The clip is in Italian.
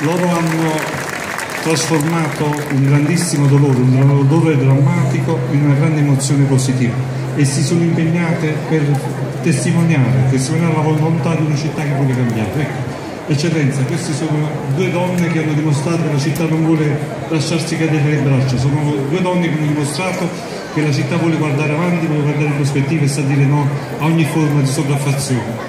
Loro hanno trasformato un grandissimo dolore, un dolore drammatico in una grande emozione positiva e si sono impegnate per testimoniare, testimoniare la volontà di una città che vuole cambiare. Ecco, Eccellenza, queste sono due donne che hanno dimostrato che la città non vuole lasciarsi cadere le braccia, sono due donne che hanno dimostrato che la città vuole guardare avanti, vuole guardare in prospettiva e sa dire no a ogni forma di sopraffazione.